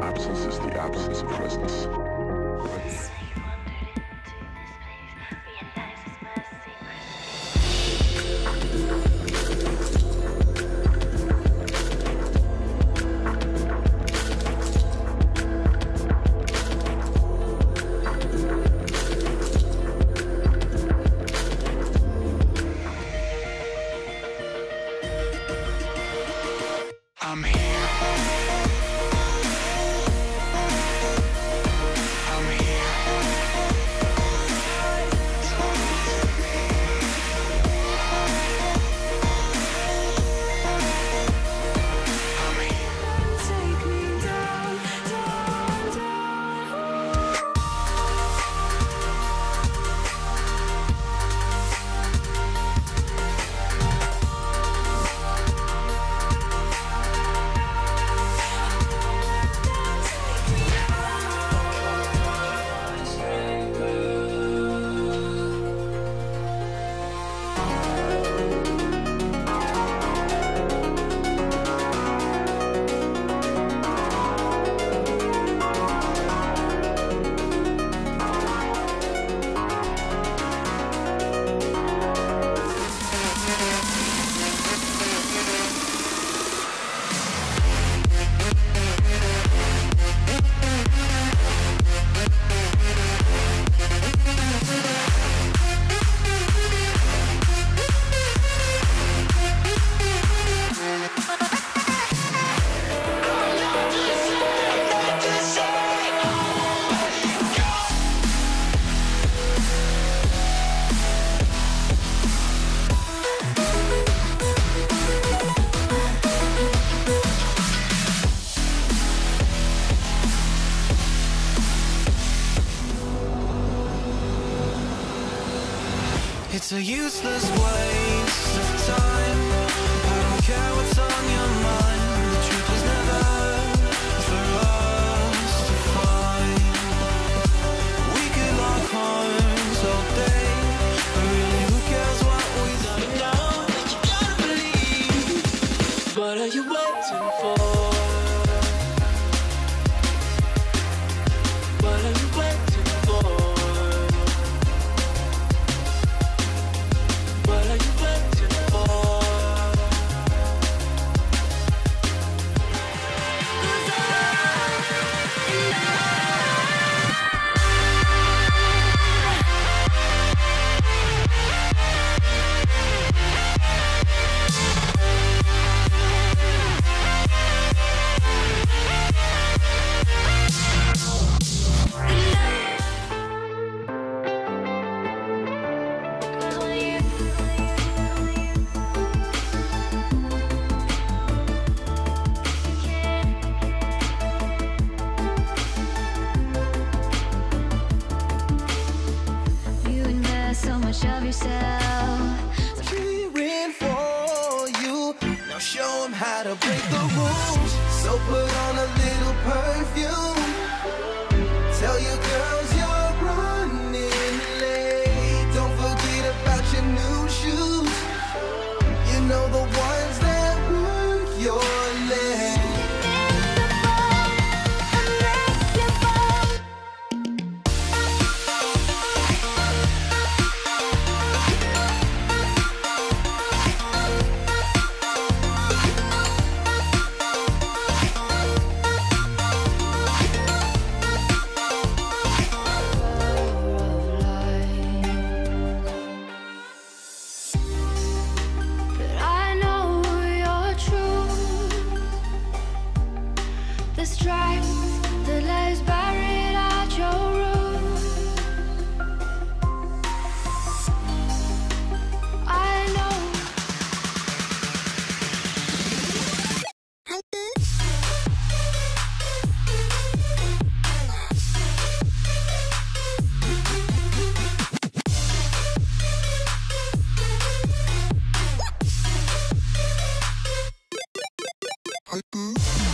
I Piper.